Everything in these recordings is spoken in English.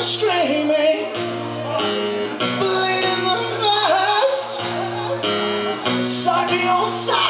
screaming, bleeding the fast, sucking on side.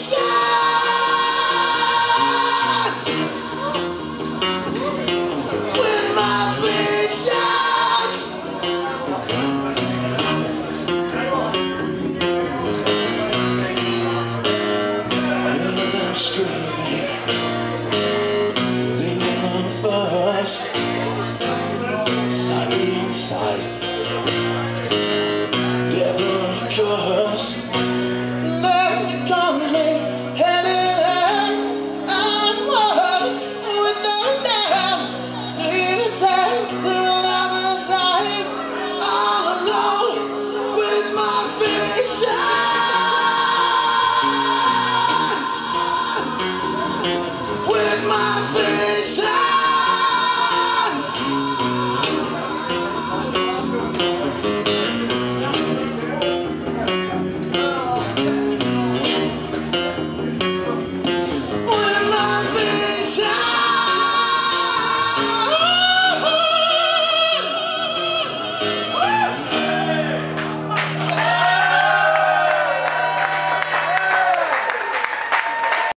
Russia!